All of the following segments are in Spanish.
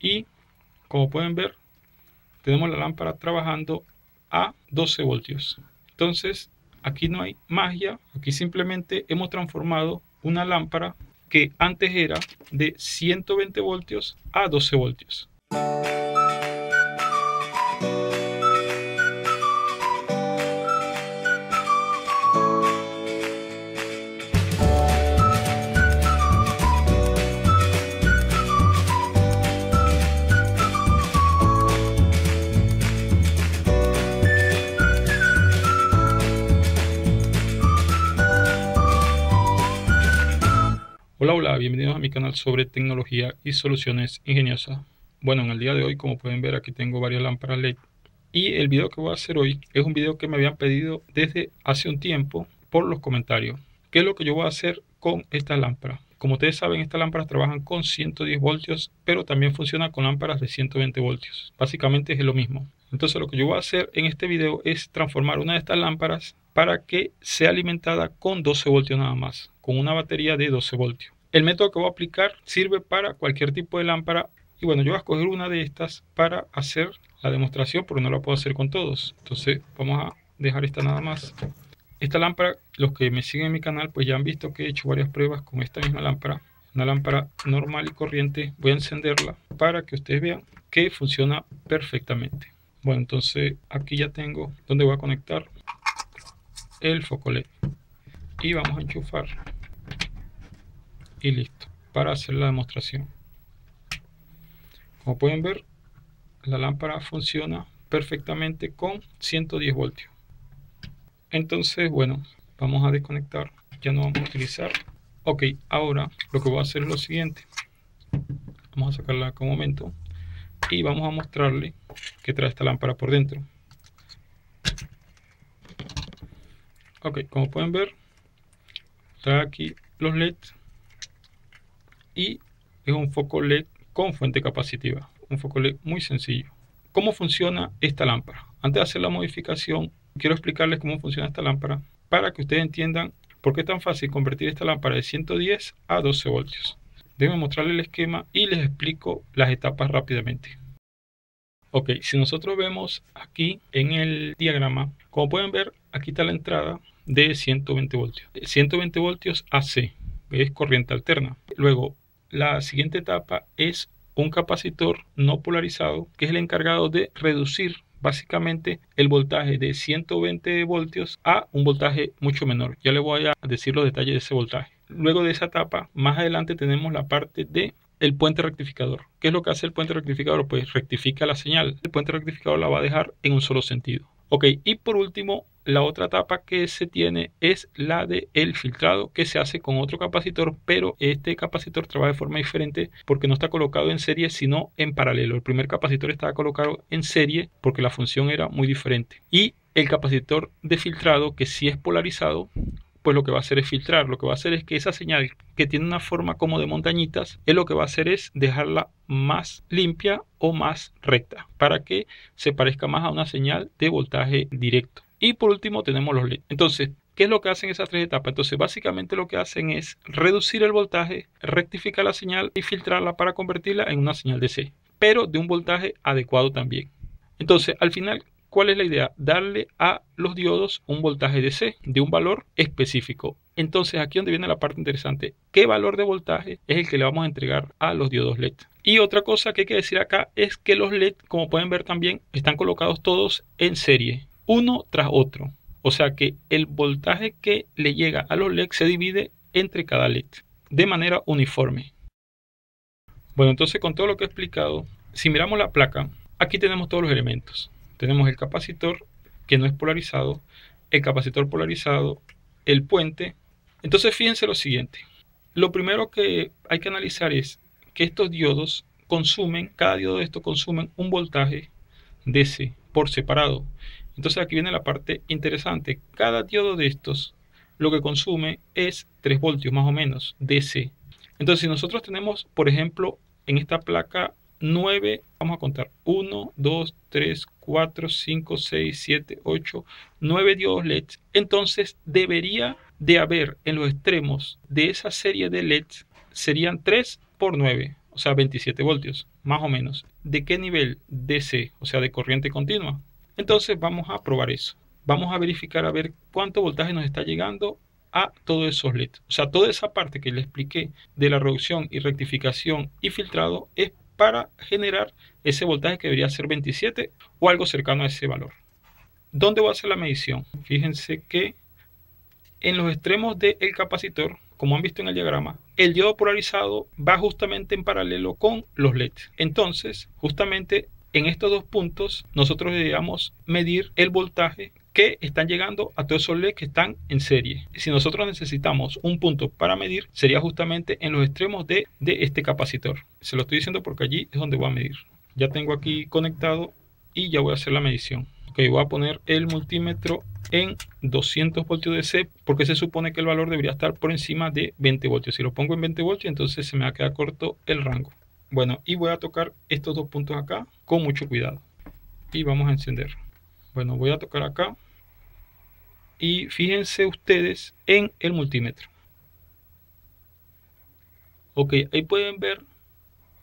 y como pueden ver tenemos la lámpara trabajando a 12 voltios. Entonces aquí no hay magia. Aquí simplemente hemos transformado una lámpara que antes era de 120 voltios a 12 voltios Hola, bienvenidos a mi canal sobre tecnología y soluciones ingeniosas. Bueno, en el día de hoy, como pueden ver, aquí tengo varias lámparas LED. Y el video que voy a hacer hoy es un video que me habían pedido desde hace un tiempo por los comentarios. ¿Qué es lo que yo voy a hacer con esta lámpara? Como ustedes saben, estas lámparas trabajan con 110 voltios, pero también funciona con lámparas de 120 voltios. Básicamente es lo mismo. Entonces lo que yo voy a hacer en este video es transformar una de estas lámparas para que sea alimentada con 12 voltios nada más, con una batería de 12 voltios. El método que voy a aplicar sirve para cualquier tipo de lámpara y bueno, yo voy a escoger una de estas para hacer la demostración porque no la puedo hacer con todos. Entonces vamos a dejar esta nada más. Esta lámpara, los que me siguen en mi canal pues ya han visto que he hecho varias pruebas con esta misma lámpara. Una lámpara normal y corriente. Voy a encenderla para que ustedes vean que funciona perfectamente. Bueno, entonces aquí ya tengo donde voy a conectar el foco LED. Y vamos a enchufar y listo para hacer la demostración. Como pueden ver la lámpara funciona perfectamente con 110 voltios. Entonces bueno vamos a desconectar ya no vamos a utilizar. Ok ahora lo que voy a hacer es lo siguiente. Vamos a sacarla con un momento y vamos a mostrarle que trae esta lámpara por dentro. Ok como pueden ver trae aquí los LEDs y es un foco LED con fuente capacitiva. Un foco LED muy sencillo. ¿Cómo funciona esta lámpara? Antes de hacer la modificación, quiero explicarles cómo funciona esta lámpara para que ustedes entiendan por qué es tan fácil convertir esta lámpara de 110 a 12 voltios. Déjenme mostrarles el esquema y les explico las etapas rápidamente. Ok, si nosotros vemos aquí en el diagrama, como pueden ver, aquí está la entrada de 120 voltios. 120 voltios AC, es corriente alterna. Luego, la siguiente etapa es un capacitor no polarizado que es el encargado de reducir básicamente el voltaje de 120 voltios a un voltaje mucho menor. Ya le voy a decir los detalles de ese voltaje. Luego de esa etapa, más adelante tenemos la parte de el puente rectificador. ¿Qué es lo que hace el puente rectificador? Pues rectifica la señal. El puente rectificador la va a dejar en un solo sentido. Ok, y por último, la otra etapa que se tiene es la de el filtrado que se hace con otro capacitor, pero este capacitor trabaja de forma diferente porque no está colocado en serie, sino en paralelo. El primer capacitor estaba colocado en serie porque la función era muy diferente. Y el capacitor de filtrado, que sí es polarizado, pues lo que va a hacer es filtrar. Lo que va a hacer es que esa señal que tiene una forma como de montañitas, es lo que va a hacer es dejarla más limpia o más recta para que se parezca más a una señal de voltaje directo. Y por último tenemos los LED. Entonces, ¿qué es lo que hacen esas tres etapas? Entonces, básicamente lo que hacen es reducir el voltaje, rectificar la señal y filtrarla para convertirla en una señal DC, pero de un voltaje adecuado también. Entonces, al final, ¿Cuál es la idea? Darle a los diodos un voltaje DC de un valor específico. Entonces aquí donde viene la parte interesante. ¿Qué valor de voltaje es el que le vamos a entregar a los diodos LED? Y otra cosa que hay que decir acá es que los LED, como pueden ver también, están colocados todos en serie, uno tras otro. O sea que el voltaje que le llega a los LED se divide entre cada LED de manera uniforme. Bueno, entonces con todo lo que he explicado, si miramos la placa, aquí tenemos todos los elementos tenemos el capacitor que no es polarizado, el capacitor polarizado, el puente. Entonces fíjense lo siguiente. Lo primero que hay que analizar es que estos diodos consumen, cada diodo de estos consumen un voltaje DC por separado. Entonces aquí viene la parte interesante. Cada diodo de estos lo que consume es 3 voltios más o menos DC. Entonces si nosotros tenemos, por ejemplo, en esta placa 9, vamos a contar 1, 2, 3, 4, 5, 6, 7, 8, 9 diodos LEDs. Entonces debería de haber en los extremos de esa serie de LEDs serían 3 por 9, o sea 27 voltios, más o menos. ¿De qué nivel? DC, o sea de corriente continua. Entonces vamos a probar eso. Vamos a verificar a ver cuánto voltaje nos está llegando a todos esos LEDs. O sea, toda esa parte que le expliqué de la reducción y rectificación y filtrado es para generar ese voltaje que debería ser 27 o algo cercano a ese valor. ¿Dónde voy a hacer la medición? Fíjense que en los extremos del capacitor, como han visto en el diagrama, el diodo polarizado va justamente en paralelo con los LEDs. Entonces, justamente en estos dos puntos, nosotros deberíamos medir el voltaje que están llegando a todos esos LEDs que están en serie. Si nosotros necesitamos un punto para medir, sería justamente en los extremos de, de este capacitor. Se lo estoy diciendo porque allí es donde voy a medir. Ya tengo aquí conectado y ya voy a hacer la medición. Ok, voy a poner el multímetro en 200 voltios DC porque se supone que el valor debería estar por encima de 20 voltios. Si lo pongo en 20 voltios, entonces se me va a quedar corto el rango. Bueno, y voy a tocar estos dos puntos acá con mucho cuidado. Y vamos a encender. Bueno, voy a tocar acá. Y fíjense ustedes en el multímetro. Ok, ahí pueden ver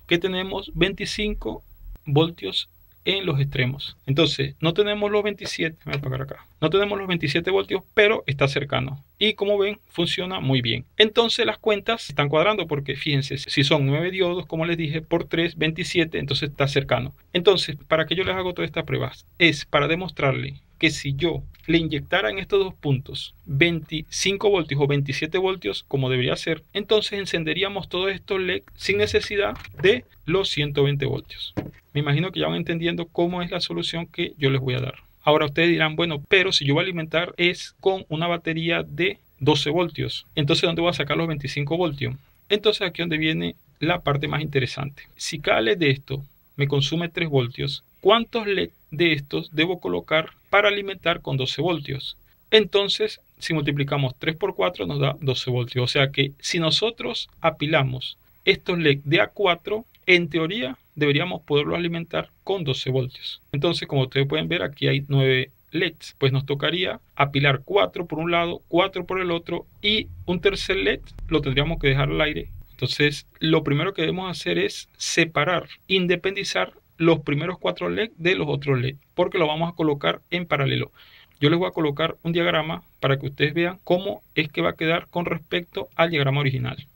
que tenemos 25 voltios en los extremos. Entonces, no tenemos los 27, voy a apagar acá. No tenemos los 27 voltios, pero está cercano. Y como ven, funciona muy bien. Entonces, las cuentas están cuadrando porque fíjense, si son 9 diodos, como les dije, por 3, 27, entonces está cercano. Entonces, ¿para que yo les hago todas estas pruebas? Es para demostrarle que si yo le inyectara en estos dos puntos 25 voltios o 27 voltios, como debería ser, entonces encenderíamos todos estos LED sin necesidad de los 120 voltios. Me imagino que ya van entendiendo cómo es la solución que yo les voy a dar. Ahora ustedes dirán, bueno, pero si yo voy a alimentar es con una batería de 12 voltios, entonces ¿dónde voy a sacar los 25 voltios? Entonces aquí es donde viene la parte más interesante. Si cada LED de esto me consume 3 voltios, ¿cuántos LED de estos debo colocar para alimentar con 12 voltios? Entonces, si multiplicamos 3 por 4 nos da 12 voltios. O sea que si nosotros apilamos estos LED de A4, en teoría deberíamos poderlo alimentar con 12 voltios. Entonces, como ustedes pueden ver, aquí hay 9 LEDs. Pues nos tocaría apilar 4 por un lado, 4 por el otro y un tercer LED lo tendríamos que dejar al aire. Entonces, lo primero que debemos hacer es separar, independizar los primeros 4 LED de los otros LED, porque lo vamos a colocar en paralelo. Yo les voy a colocar un diagrama para que ustedes vean cómo es que va a quedar con respecto al diagrama original.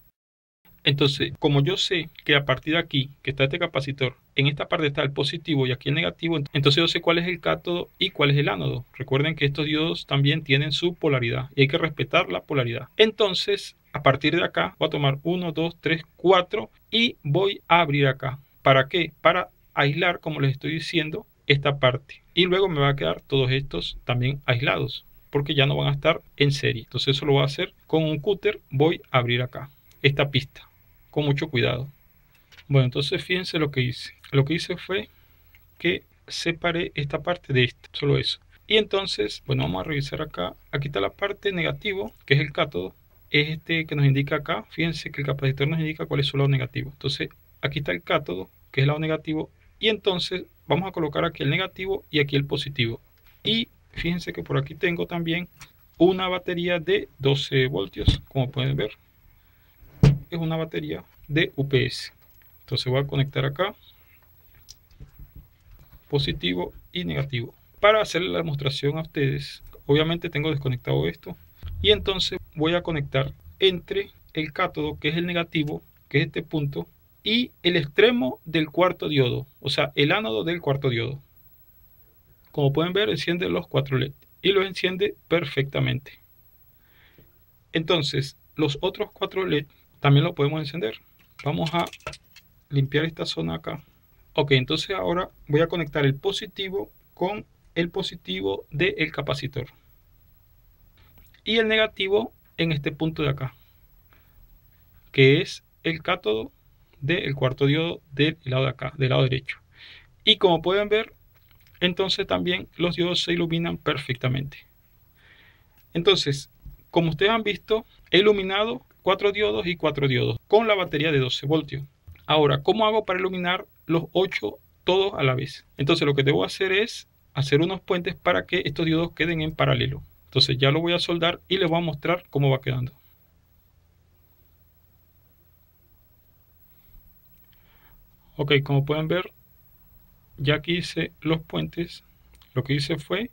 Entonces, como yo sé que a partir de aquí, que está este capacitor, en esta parte está el positivo y aquí el negativo, entonces yo sé cuál es el cátodo y cuál es el ánodo. Recuerden que estos diodos también tienen su polaridad y hay que respetar la polaridad. Entonces, a partir de acá, voy a tomar 1, 2, 3, 4 y voy a abrir acá. ¿Para qué? Para aislar, como les estoy diciendo, esta parte. Y luego me va a quedar todos estos también aislados, porque ya no van a estar en serie. Entonces eso lo voy a hacer con un cúter. Voy a abrir acá esta pista con mucho cuidado. Bueno, entonces fíjense lo que hice. Lo que hice fue que separé esta parte de esta, solo eso. Y entonces, bueno, vamos a revisar acá. Aquí está la parte negativo, que es el cátodo. Es este que nos indica acá. Fíjense que el capacitor nos indica cuál es su lado negativo. Entonces, aquí está el cátodo, que es el lado negativo. Y entonces vamos a colocar aquí el negativo y aquí el positivo. Y fíjense que por aquí tengo también una batería de 12 voltios, como pueden ver es una batería de UPS. Entonces voy a conectar acá positivo y negativo. Para hacer la demostración a ustedes, obviamente tengo desconectado esto y entonces voy a conectar entre el cátodo, que es el negativo, que es este punto, y el extremo del cuarto diodo, o sea, el ánodo del cuarto diodo. Como pueden ver, enciende los cuatro LED y los enciende perfectamente. Entonces, los otros cuatro LED también lo podemos encender. Vamos a limpiar esta zona acá. Ok, entonces ahora voy a conectar el positivo con el positivo del capacitor. Y el negativo en este punto de acá, que es el cátodo del cuarto diodo del lado de acá, del lado derecho. Y como pueden ver, entonces también los diodos se iluminan perfectamente. Entonces, como ustedes han visto, he iluminado 4 diodos y 4 diodos con la batería de 12 voltios. Ahora, ¿cómo hago para iluminar los 8 todos a la vez? Entonces lo que debo hacer es hacer unos puentes para que estos diodos queden en paralelo. Entonces ya lo voy a soldar y les voy a mostrar cómo va quedando. Ok, como pueden ver, ya que hice los puentes, lo que hice fue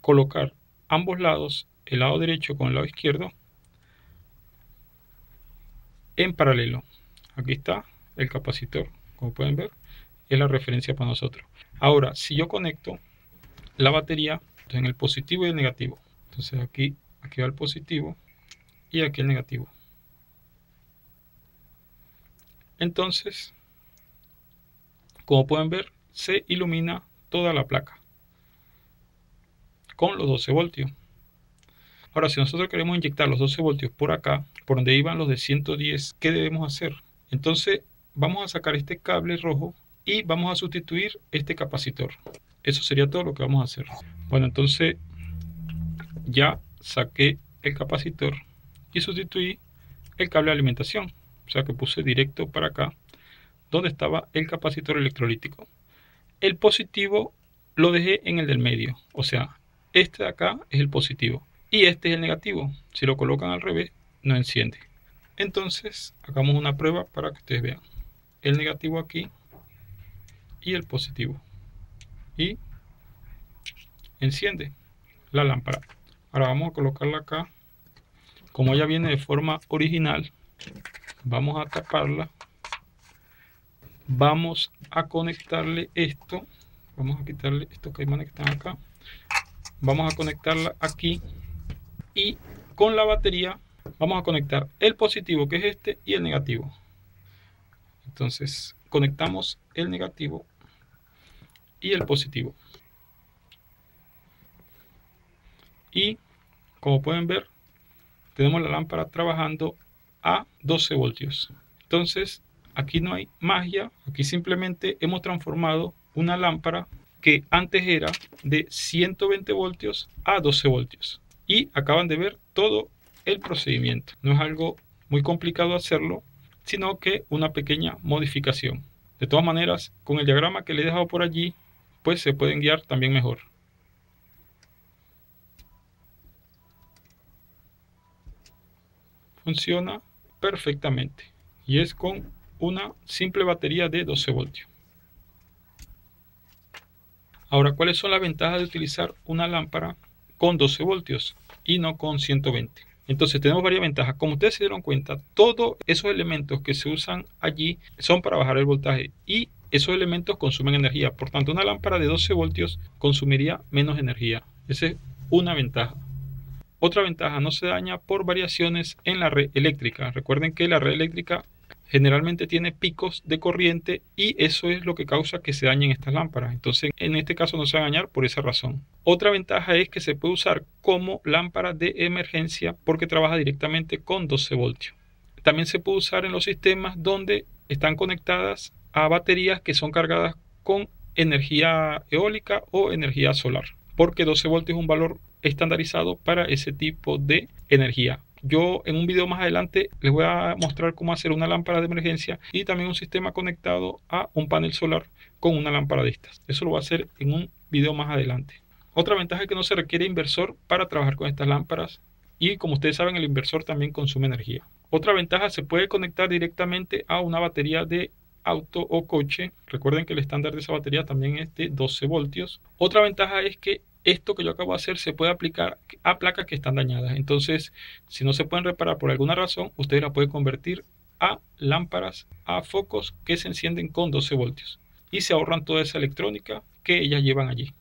colocar ambos lados, el lado derecho con el lado izquierdo, en paralelo. Aquí está el capacitor, como pueden ver, es la referencia para nosotros. Ahora, si yo conecto la batería en el positivo y el negativo, entonces aquí, aquí va el positivo y aquí el negativo. Entonces, como pueden ver, se ilumina toda la placa con los 12 voltios. Ahora, si nosotros queremos inyectar los 12 voltios por acá, por donde iban los de 110, ¿qué debemos hacer? Entonces, vamos a sacar este cable rojo y vamos a sustituir este capacitor. Eso sería todo lo que vamos a hacer. Bueno, entonces ya saqué el capacitor y sustituí el cable de alimentación. O sea que puse directo para acá, donde estaba el capacitor electrolítico. El positivo lo dejé en el del medio. O sea, este de acá es el positivo y este es el negativo. Si lo colocan al revés, no enciende. Entonces, hagamos una prueba para que ustedes vean. El negativo aquí y el positivo. Y enciende la lámpara. Ahora vamos a colocarla acá. Como ya viene de forma original, vamos a taparla. Vamos a conectarle esto. Vamos a quitarle estos caimanes que están acá. Vamos a conectarla aquí. Y con la batería vamos a conectar el positivo que es este y el negativo. Entonces conectamos el negativo y el positivo. Y como pueden ver, tenemos la lámpara trabajando a 12 voltios. Entonces, aquí no hay magia, aquí simplemente hemos transformado una lámpara que antes era de 120 voltios a 12 voltios. Y acaban de ver todo el procedimiento. No es algo muy complicado hacerlo, sino que una pequeña modificación. De todas maneras, con el diagrama que le he dejado por allí, pues se pueden guiar también mejor. Funciona perfectamente y es con una simple batería de 12 voltios. Ahora, ¿cuáles son las ventajas de utilizar una lámpara con 12 voltios y no con 120? Entonces tenemos varias ventajas. Como ustedes se dieron cuenta, todos esos elementos que se usan allí son para bajar el voltaje y esos elementos consumen energía. Por tanto, una lámpara de 12 voltios consumiría menos energía. Esa es una ventaja. Otra ventaja, no se daña por variaciones en la red eléctrica. Recuerden que la red eléctrica generalmente tiene picos de corriente y eso es lo que causa que se dañen estas lámparas. Entonces, en este caso no se va a dañar por esa razón. Otra ventaja es que se puede usar como lámpara de emergencia porque trabaja directamente con 12 voltios. También se puede usar en los sistemas donde están conectadas a baterías que son cargadas con energía eólica o energía solar, porque 12 voltios es un valor estandarizado para ese tipo de energía. Yo en un video más adelante les voy a mostrar cómo hacer una lámpara de emergencia y también un sistema conectado a un panel solar con una lámpara de estas. Eso lo voy a hacer en un video más adelante. Otra ventaja es que no se requiere inversor para trabajar con estas lámparas y como ustedes saben el inversor también consume energía. Otra ventaja se puede conectar directamente a una batería de auto o coche. Recuerden que el estándar de esa batería también es de 12 voltios. Otra ventaja es que esto que yo acabo de hacer se puede aplicar a placas que están dañadas. Entonces, si no se pueden reparar por alguna razón, ustedes la pueden convertir a lámparas, a focos que se encienden con 12 voltios. Y se ahorran toda esa electrónica que ellas llevan allí.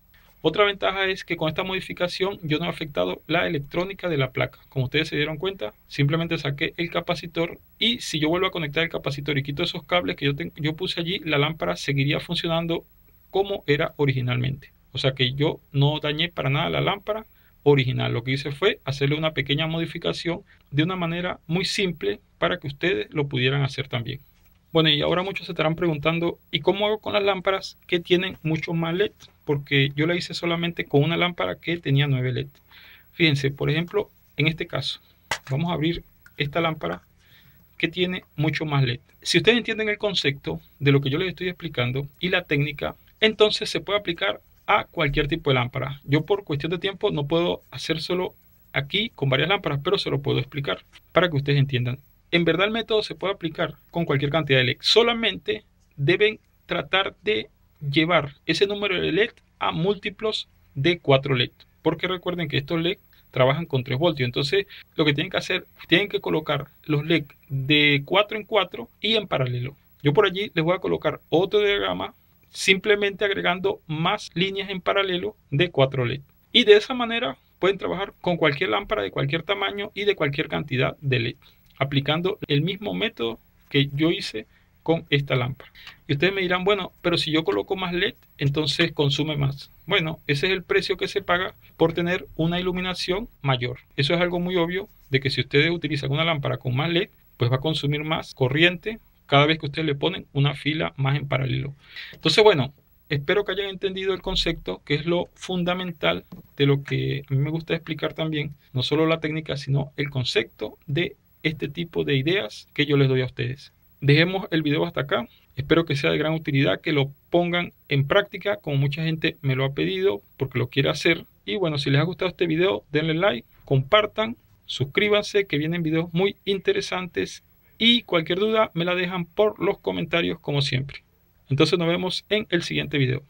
Otra ventaja es que con esta modificación yo no he afectado la electrónica de la placa. Como ustedes se dieron cuenta, simplemente saqué el capacitor y si yo vuelvo a conectar el capacitor y quito esos cables que yo, yo puse allí, la lámpara seguiría funcionando como era originalmente. O sea que yo no dañé para nada la lámpara original. Lo que hice fue hacerle una pequeña modificación de una manera muy simple para que ustedes lo pudieran hacer también. Bueno, y ahora muchos se estarán preguntando, ¿y cómo hago con las lámparas que tienen mucho más LED? Porque yo la hice solamente con una lámpara que tenía 9 LED. Fíjense, por ejemplo, en este caso, vamos a abrir esta lámpara que tiene mucho más LED. Si ustedes entienden el concepto de lo que yo les estoy explicando y la técnica, entonces se puede aplicar a cualquier tipo de lámpara. Yo por cuestión de tiempo no puedo hacer solo aquí con varias lámparas, pero se lo puedo explicar para que ustedes entiendan en verdad el método se puede aplicar con cualquier cantidad de LED. Solamente deben tratar de llevar ese número de LED a múltiplos de 4 LED. Porque recuerden que estos LED trabajan con 3 voltios. Entonces, lo que tienen que hacer, tienen que colocar los LED de 4 en 4 y en paralelo. Yo por allí les voy a colocar otro diagrama simplemente agregando más líneas en paralelo de 4 LED. Y de esa manera pueden trabajar con cualquier lámpara de cualquier tamaño y de cualquier cantidad de LED, aplicando el mismo método que yo hice con esta lámpara. Y ustedes me dirán, bueno, pero si yo coloco más LED, entonces consume más. Bueno, ese es el precio que se paga por tener una iluminación mayor. Eso es algo muy obvio de que si ustedes utilizan una lámpara con más LED, pues va a consumir más corriente cada vez que ustedes le ponen una fila más en paralelo. Entonces, bueno, espero que hayan entendido el concepto, que es lo fundamental de lo que a mí me gusta explicar también, no solo la técnica, sino el concepto de este tipo de ideas que yo les doy a ustedes. Dejemos el video hasta acá. Espero que sea de gran utilidad, que lo pongan en práctica, como mucha gente me lo ha pedido, porque lo quiere hacer. Y bueno, si les ha gustado este video, denle like, compartan, suscríbanse, que vienen videos muy interesantes. Y cualquier duda me la dejan por los comentarios, como siempre. Entonces nos vemos en el siguiente video.